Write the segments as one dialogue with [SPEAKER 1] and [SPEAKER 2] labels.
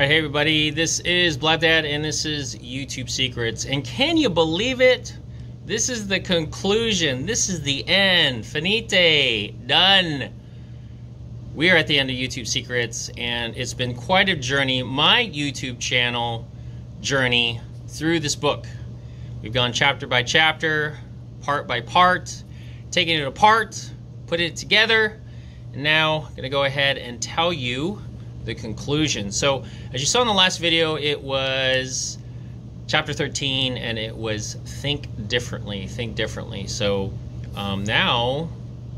[SPEAKER 1] Hey everybody, this is Blab Dad and this is YouTube Secrets. And can you believe it? This is the conclusion. This is the end. Finite. Done. We are at the end of YouTube Secrets and it's been quite a journey. My YouTube channel journey through this book. We've gone chapter by chapter, part by part, taking it apart, put it together, and now I'm going to go ahead and tell you the conclusion. So, as you saw in the last video, it was chapter 13 and it was think differently, think differently. So, um, now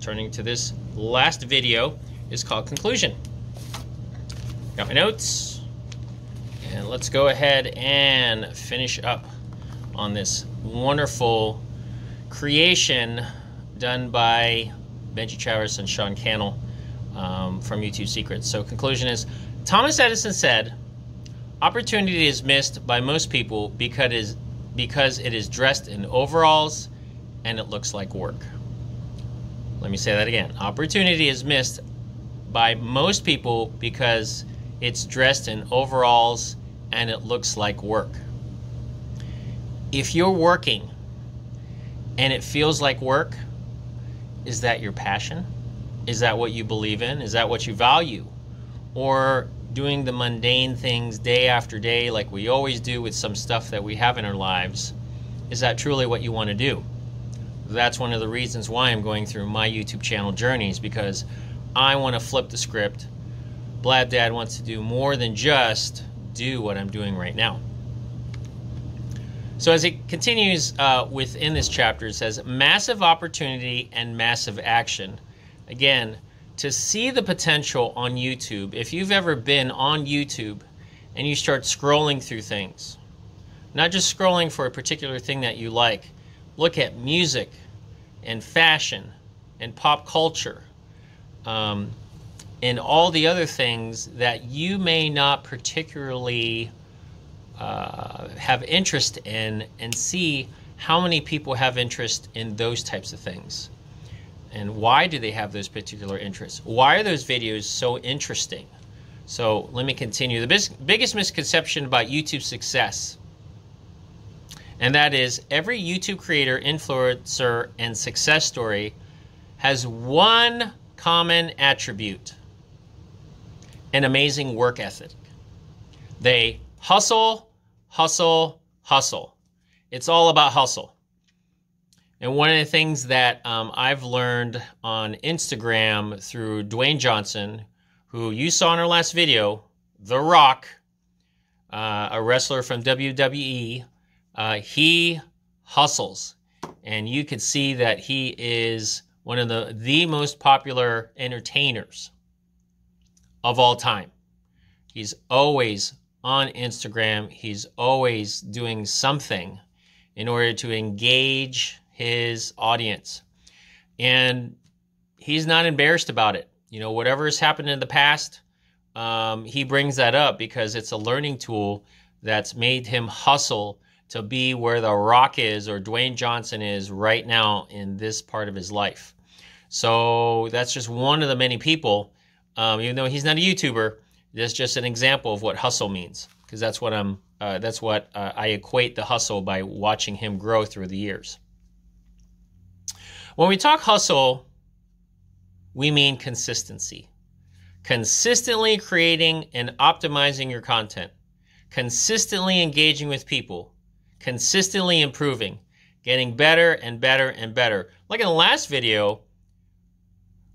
[SPEAKER 1] turning to this last video is called conclusion. Got my notes, and let's go ahead and finish up on this wonderful creation done by Benji Travis and Sean Cannell um, from YouTube Secrets. So, conclusion is Thomas Edison said, Opportunity is missed by most people because it is, because it is dressed in overalls and it looks like work. Let me say that again. Opportunity is missed by most people because it's dressed in overalls and it looks like work. If you're working and it feels like work, is that your passion? Is that what you believe in? Is that what you value? Or doing the mundane things day after day, like we always do with some stuff that we have in our lives, is that truly what you want to do? That's one of the reasons why I'm going through my YouTube channel journeys because I want to flip the script. Blab Dad wants to do more than just do what I'm doing right now. So as it continues uh, within this chapter, it says massive opportunity and massive action again, to see the potential on YouTube, if you've ever been on YouTube and you start scrolling through things, not just scrolling for a particular thing that you like, look at music and fashion and pop culture um, and all the other things that you may not particularly uh, have interest in and see how many people have interest in those types of things and why do they have those particular interests? Why are those videos so interesting? So let me continue. The bis- biggest misconception about YouTube success, and that is every YouTube creator, influencer, and success story has one common attribute an amazing work ethic. They hustle, hustle, hustle. It's all about hustle. And one of the things that um, I've learned on Instagram through Dwayne Johnson, who you saw in our last video, The Rock, uh, a wrestler from WWE, uh, he hustles. And you can see that he is one of the, the most popular entertainers of all time. He's always on Instagram, he's always doing something in order to engage his audience. And he's not embarrassed about it. You know, whatever has happened in the past, um, he brings that up because it's a learning tool that's made him hustle to be where The Rock is or Dwayne Johnson is right now in this part of his life. So that's just one of the many people. Um, even though he's not a YouTuber, that's just an example of what hustle means because that's what I'm. Uh, that's what uh, I equate the hustle by watching him grow through the years. When we talk hustle, we mean consistency. Consistently creating and optimizing your content, consistently engaging with people, consistently improving, getting better and better and better. Like in the last video,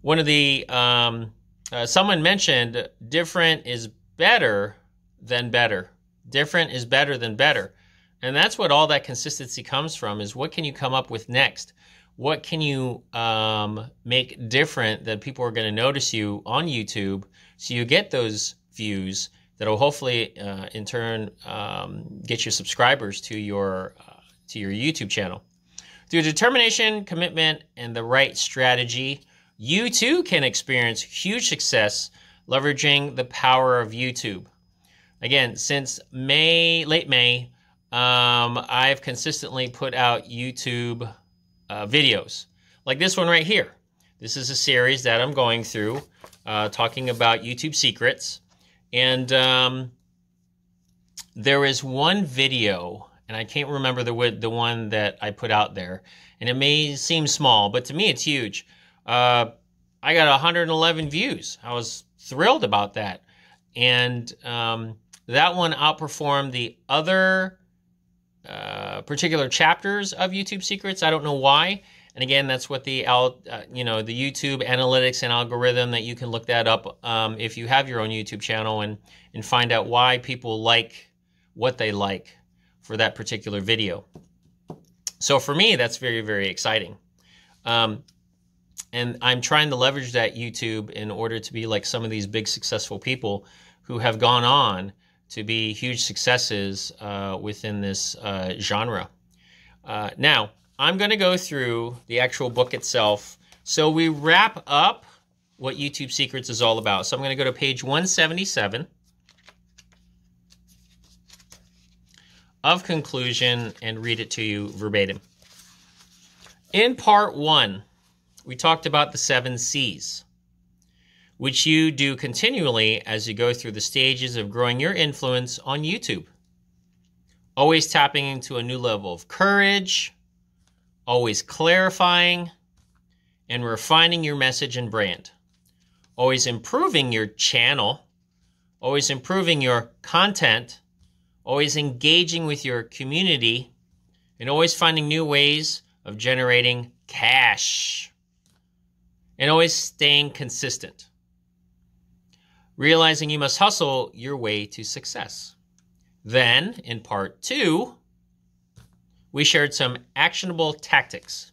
[SPEAKER 1] one of the, um, uh, someone mentioned different is better than better. Different is better than better. And that's what all that consistency comes from is what can you come up with next? What can you um, make different that people are going to notice you on YouTube so you get those views that will hopefully uh, in turn um, get you subscribers to your uh, to your YouTube channel. Through determination, commitment, and the right strategy, you too can experience huge success leveraging the power of YouTube. Again, since May, late May, um, I've consistently put out YouTube uh, videos, like this one right here. This is a series that I'm going through, uh, talking about YouTube secrets. And um, there is one video, and I can't remember the the one that I put out there, and it may seem small, but to me it's huge. Uh, I got 111 views. I was thrilled about that, and um, that one outperformed the other particular chapters of YouTube Secrets. I don't know why. And again, that's what the uh, you know the YouTube analytics and algorithm that you can look that up um, if you have your own YouTube channel and and find out why people like what they like for that particular video. So for me, that's very very exciting. Um, and I'm trying to leverage that YouTube in order to be like some of these big successful people who have gone on to be huge successes uh, within this uh, genre. Uh, now, I'm going to go through the actual book itself. So we wrap up what YouTube Secrets is all about. So I'm going to go to page 177 of conclusion and read it to you verbatim. In part one, we talked about the seven C's, which you do continually as you go through the stages of growing your influence on YouTube. Always tapping into a new level of courage, always clarifying and refining your message and brand, always improving your channel, always improving your content, always engaging with your community, and always finding new ways of generating cash, and always staying consistent. Realizing you must hustle your way to success. Then, in part two, we shared some actionable tactics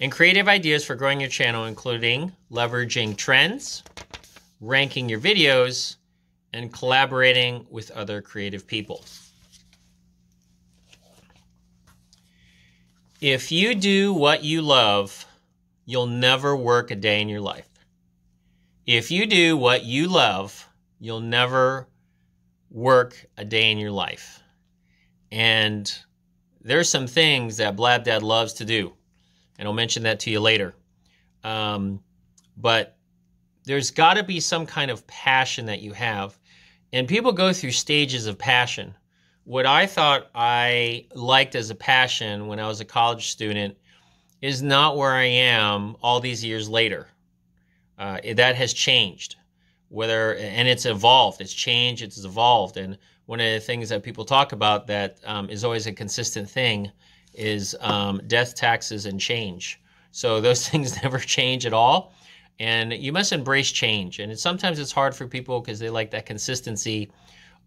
[SPEAKER 1] and creative ideas for growing your channel, including leveraging trends, ranking your videos, and collaborating with other creative people. If you do what you love, you'll never work a day in your life. If you do what you love, you'll never work a day in your life. And there's some things that Blab Dad loves to do, and I'll mention that to you later. Um, but there's got to be some kind of passion that you have, and people go through stages of passion. What I thought I liked as a passion when I was a college student is not where I am all these years later. Uh, that has changed, whether and it's evolved. It's changed. It's evolved, and one of the things that people talk about that um, is always a consistent thing is um, death, taxes, and change. So those things never change at all. And you must embrace change. And sometimes it's hard for people because they like that consistency.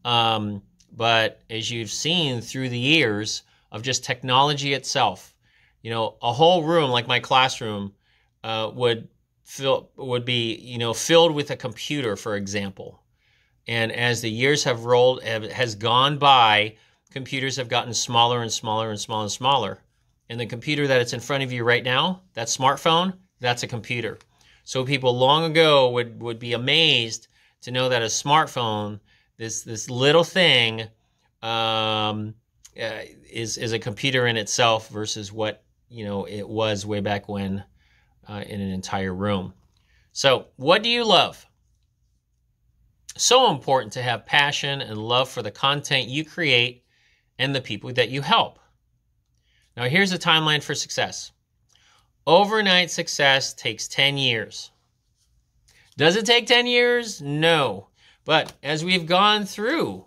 [SPEAKER 1] Um, but as you've seen through the years of just technology itself, you know, a whole room like my classroom uh, would fill would be you know filled with a computer, for example and as the years have rolled, has gone by, computers have gotten smaller and smaller and smaller and smaller. And the computer that it's in front of you right now, that smartphone, that's a computer. So people long ago would, would be amazed to know that a smartphone, this this little thing, um, uh, is is a computer in itself versus what you know it was way back when uh, in an entire room. So, what do you love? So important to have passion and love for the content you create and the people that you help. Now, here's a timeline for success overnight success takes 10 years. Does it take 10 years? No. But as we've gone through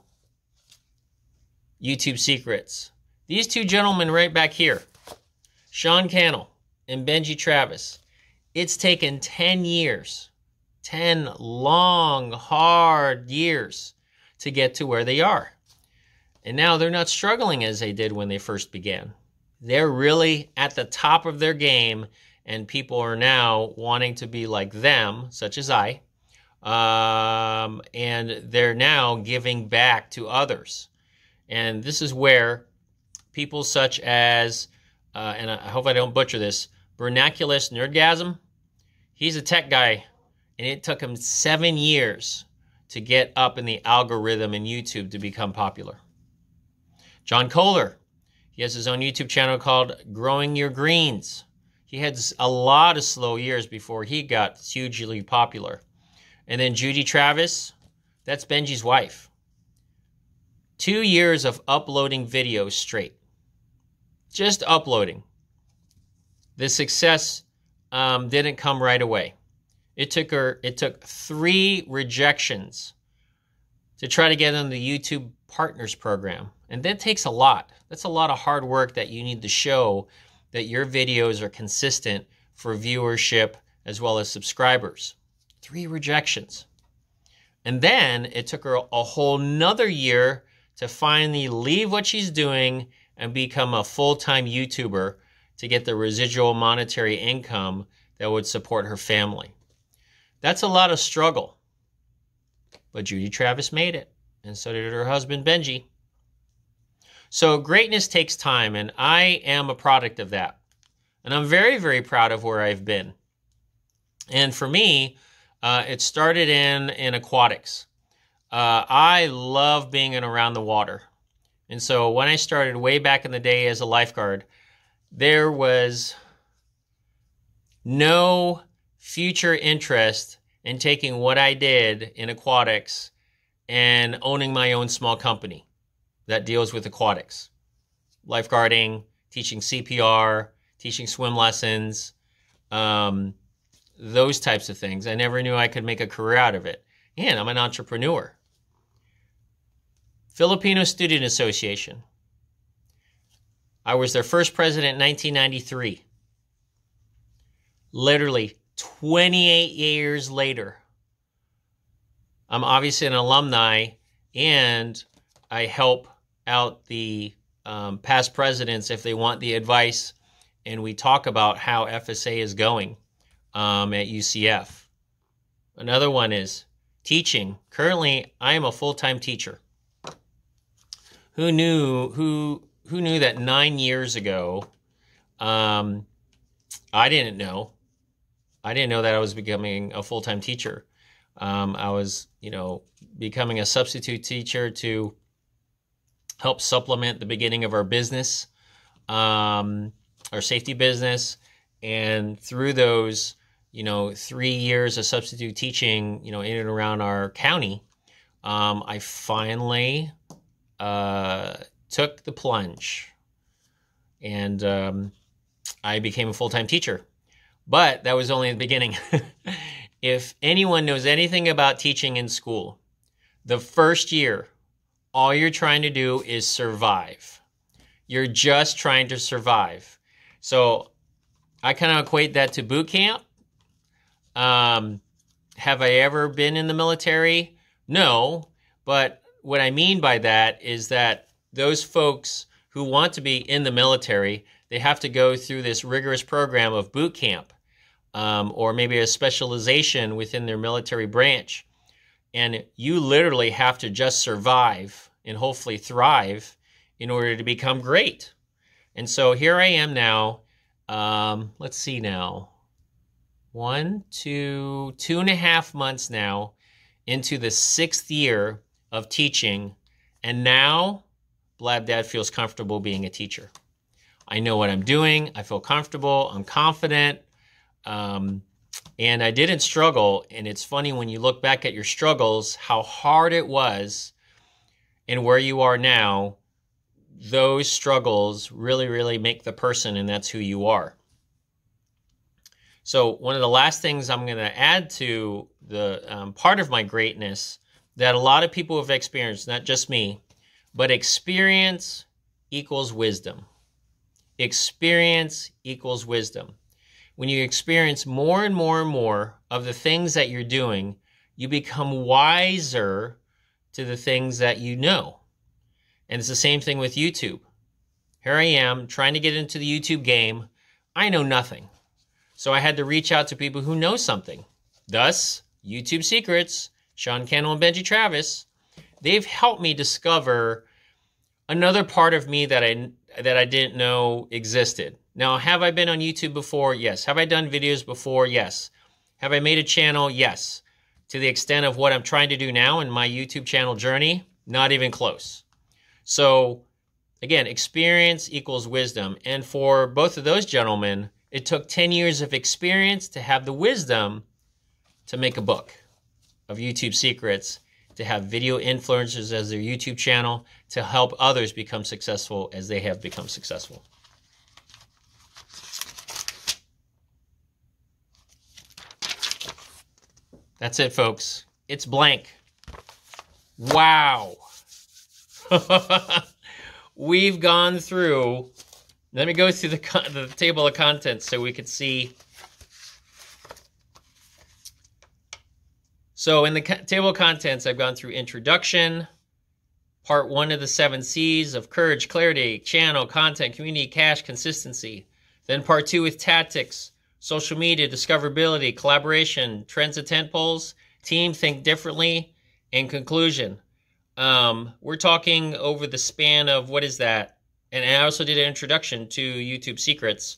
[SPEAKER 1] YouTube secrets, these two gentlemen right back here, Sean Cannell and Benji Travis, it's taken 10 years 10 long, hard years to get to where they are. And now they're not struggling as they did when they first began. They're really at the top of their game, and people are now wanting to be like them, such as I. Um, and they're now giving back to others. And this is where people such as, uh, and I hope I don't butcher this, Barnacules Nerdgasm, he's a tech guy and it took him seven years to get up in the algorithm in YouTube to become popular. John Kohler, he has his own YouTube channel called Growing Your Greens. He had a lot of slow years before he got hugely popular. And then Judy Travis, that's Benji's wife. Two years of uploading videos straight. Just uploading. The success um, didn't come right away. It took her. It took three rejections to try to get on the YouTube Partners Program, and that takes a lot. That's a lot of hard work that you need to show that your videos are consistent for viewership as well as subscribers. Three rejections. And then it took her a whole nother year to finally leave what she's doing and become a full time YouTuber to get the residual monetary income that would support her family. That's a lot of struggle. But Judy Travis made it, and so did her husband Benji. So greatness takes time, and I am a product of that. And I'm very, very proud of where I've been. And for me, uh, it started in, in aquatics. Uh, I love being in around the water. And so when I started way back in the day as a lifeguard, there was no future interest in taking what I did in aquatics and owning my own small company that deals with aquatics, lifeguarding, teaching CPR, teaching swim lessons, um, those types of things. I never knew I could make a career out of it. And I'm an entrepreneur. Filipino Student Association. I was their first president in 1993. Literally 28 years later. I'm obviously an alumni and I help out the um, past presidents if they want the advice. And we talk about how FSA is going um, at UCF. Another one is teaching. Currently, I am a full time teacher. Who knew who who knew that nine years ago? Um, I didn't know. I didn't know that I was becoming a full time teacher. Um, I was, you know, becoming a substitute teacher to help supplement the beginning of our business, um, our safety business, and through those, you know, three years of substitute teaching, you know, in and around our county, um, I finally uh, took the plunge and um, I became a full time teacher. But that was only the beginning. if anyone knows anything about teaching in school, the first year, all you're trying to do is survive. You're just trying to survive. So I kind of equate that to boot camp. Um, have I ever been in the military? No. But what I mean by that is that those folks who want to be in the military, they have to go through this rigorous program of boot camp um, or maybe a specialization within their military branch. And you literally have to just survive and hopefully thrive in order to become great. And so here I am now. Um, let's see now. One, two, two and a half months now into the sixth year of teaching. And now Blab Dad feels comfortable being a teacher. I know what I'm doing. I feel comfortable. I'm confident. Um, and I didn't struggle. And it's funny when you look back at your struggles, how hard it was and where you are now. Those struggles really, really make the person, and that's who you are. So, one of the last things I'm going to add to the um, part of my greatness that a lot of people have experienced, not just me, but experience equals wisdom. Experience equals wisdom when you experience more and more and more of the things that you're doing, you become wiser to the things that you know. And it's the same thing with YouTube. Here I am trying to get into the YouTube game. I know nothing. So I had to reach out to people who know something. Thus, YouTube Secrets, Sean Cannell and Benji Travis, they've helped me discover another part of me that I that I didn't know existed. Now, have I been on YouTube before? Yes. Have I done videos before? Yes. Have I made a channel? Yes. To the extent of what I'm trying to do now in my YouTube channel journey, not even close. So, again, experience equals wisdom. And for both of those gentlemen, it took 10 years of experience to have the wisdom to make a book of YouTube secrets to have video influencers as their YouTube channel to help others become successful as they have become successful. That's it, folks. It's blank. Wow. We've gone through, let me go through the, the table of contents so we could see. So in the table of contents, I've gone through introduction, part one of the seven C's of courage, clarity, channel, content, community, cash, consistency. Then part two with tactics, social media, discoverability, collaboration, trends and tentpoles, team, think differently, and conclusion. Um, we're talking over the span of what is that? And I also did an introduction to YouTube secrets.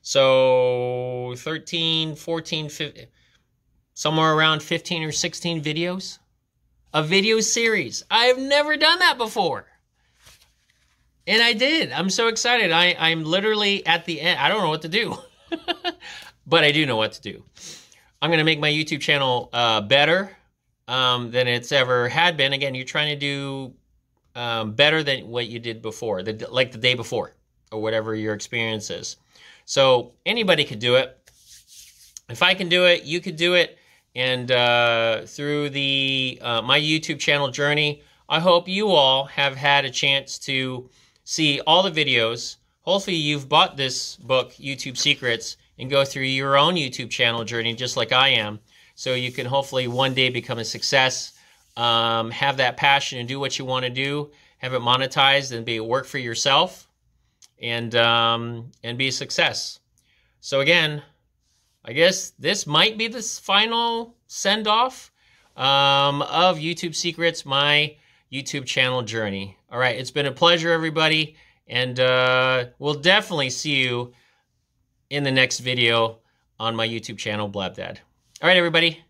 [SPEAKER 1] So 13, 14, 15, somewhere around 15 or 16 videos. A video series. I've never done that before. And I did. I'm so excited. I, I'm literally at the end. I don't know what to do. but I do know what to do. I'm going to make my YouTube channel uh, better um, than it's ever had been. Again, you're trying to do um, better than what you did before, the, like the day before, or whatever your experience is. So anybody could do it. If I can do it, you could do it. And uh, through the uh, my YouTube channel journey, I hope you all have had a chance to see all the videos. Hopefully, you've bought this book, YouTube Secrets, and go through your own YouTube channel journey just like I am. So you can hopefully one day become a success, um, have that passion and do what you want to do, have it monetized and be a work for yourself and um, and be a success. So again, I guess this might be the final send off um, of YouTube Secrets, my YouTube channel journey. All right, it's been a pleasure, everybody, and uh, we'll definitely see you in the next video on my YouTube channel, Blab Dad. All right, everybody.